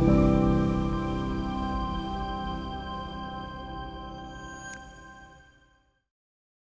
Bye.